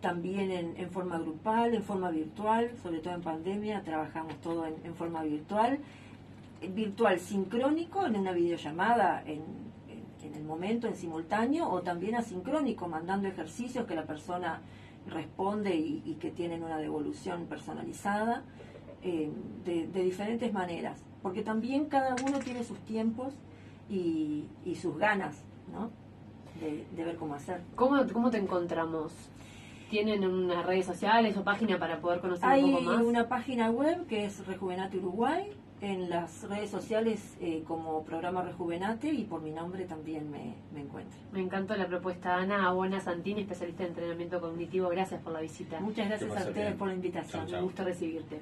también en, forma grupal, en forma virtual, sobre todo en pandemia, trabajamos todo en, forma virtual, virtual sincrónico en una videollamada en, en, el momento, en simultáneo, o también asincrónico, mandando ejercicios que la persona responde y, que tienen una devolución personalizada, eh, de, diferentes maneras, porque también cada uno tiene sus tiempos y, sus ganas, ¿no? De, ver cómo hacer. ¿Cómo, ¿Cómo te encontramos? ¿Tienen unas redes sociales o página para poder conocer un poco más? Hay una página web que es Rejuvenate Uruguay, en las redes sociales eh, como programa Rejuvenate y por mi nombre también me, me encuentro. Me encantó la propuesta, Ana Buena Santini, especialista en entrenamiento cognitivo. Gracias por la visita. Muchas gracias a ustedes por la invitación. Me gusta recibirte.